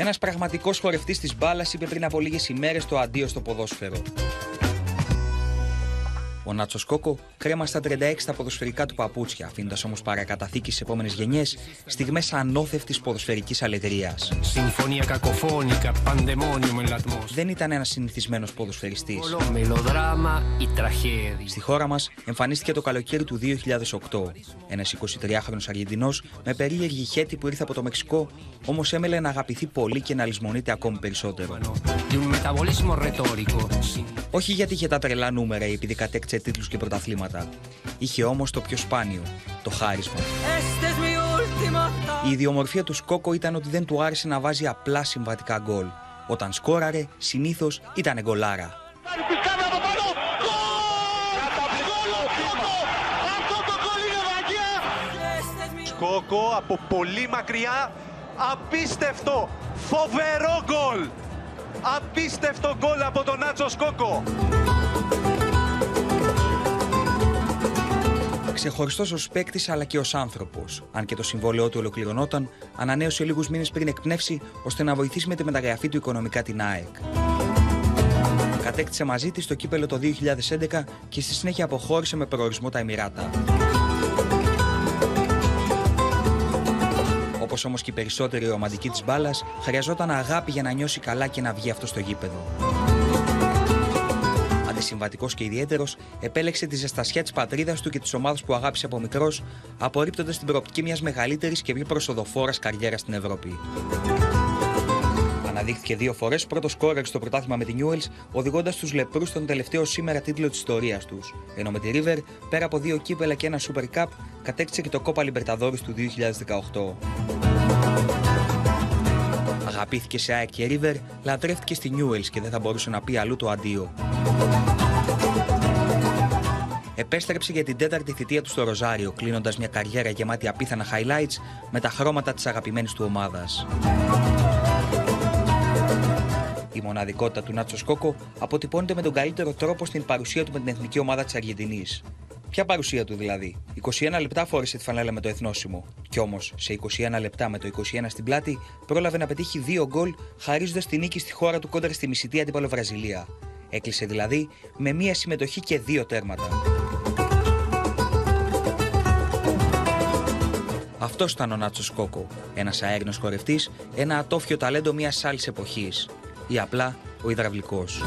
Ένας πραγματικός χορευτής της μπάλας είπε πριν από λίγες ημέρες το αντίο στο ποδόσφαιρο. Ο Νάτσο Κόκο κρέμα στα 36 τα ποδοσφαιρικά του παπούτσια, αφήνοντας όμως παρακαταθήκη στις επόμενες γενιές στιγμές ανώθευτη ποδοσφαιρικής αλετρίας. Δεν ήταν ένας συνηθισμένος ποδοσφαιριστής. Στη χώρα μας εμφανίστηκε το καλοκαίρι του 2008. Ένας 23χρονο Αργεντινός με περίεργη χέτη που ήρθε από το Μεξικό, όμως έμελε να αγαπηθεί πολύ και να λησμονείται ακόμη περισσότερο. Όχι γιατί είχε τα τρελά νούμερα ή επειδή κατέκτησε τίτλους και πρωταθλήματα. Είχε όμως το πιο σπάνιο, το χάρισμα. Η ιδιομορφία του Σκόκο ήταν ότι δεν του άρεσε να βάζει απλά συμβατικά γκολ. Όταν σκόραρε, συνήθως ήταν γκολάρα. Σκόκο από πολύ μακριά, απίστευτο, φοβερό γκολ. Απίστευτο γκολ από τον Νάτσο Σκόκο. Ξεχωριστός ως παίκτης αλλά και ως άνθρωπος. Αν και το συμβόλαιό του ολοκληρωνόταν, ανανέωσε λίγους μήνες πριν εκπνεύσει ώστε να βοηθήσει με τη μεταγραφή του οικονομικά την ΑΕΚ. Κατέκτησε μαζί της το κύπελο το 2011 και στη συνέχεια αποχώρησε με προορισμό τα Εμμυράτα. Όπως όμως και οι περισσότεροι ρομαντικοί της μπάλας, χρειαζόταν αγάπη για να νιώσει καλά και να βγει αυτό στο γήπεδο συμβατικός και ιδιαίτερος, επέλεξε τη ζεστασιά της πατρίδας του και τη ομάδα που αγάπησε από μικρός, απορρίπτοντας την προοπτική μιας μεγαλύτερης και πιο προσοδοφόρας καριέρας στην Ευρώπη. Αναδείχθηκε δύο φορές πρώτος κόρεξ στο πρωτάθλημα με την Newells, οδηγώντας τους λεπρούς στον τελευταίο σήμερα τίτλο της ιστορίας τους. Ενώ με τη River, πέρα από δύο κύπελα και ένα Super Cup, κατέκτησε και το Copa Libertadores του 2018. Αγαπήθηκε σε ΑΕΚ και River, λατρεύτηκε στη Newells και δεν θα μπορούσε να πει αλλού το αντίο. Επέστρεψε για την τέταρτη θητεία του στο Ροζάριο, κλείνοντας μια καριέρα γεμάτη απίθανα highlights με τα χρώματα της αγαπημένης του ομάδας. Η μοναδικότητα του Νάτσο Σκόκο αποτυπώνεται με τον καλύτερο τρόπο στην παρουσία του με την εθνική ομάδα της Αργεντινής. Ποια παρουσία του δηλαδή; 21 λεπτά φόρησε τη φανέλα με το εθνόσημο. Κι όμως, σε 21 λεπτά με το 21 στην πλάτη, πρόλαβε να πετύχει δύο γκολ, χαρίζοντας τη νίκη στη χώρα του κόντρα στη μισητή αντίπαλο Βραζιλία. Έκλεισε δηλαδή με μία συμμετοχή και δύο τέρματα. Αυτός ήταν ο Νάτσος Κόκο. Ένας αέρινος χορευτής, ένα ατόφιο ταλέντο μιας άλλης εποχής. Ή απλά ο υδραυλικός.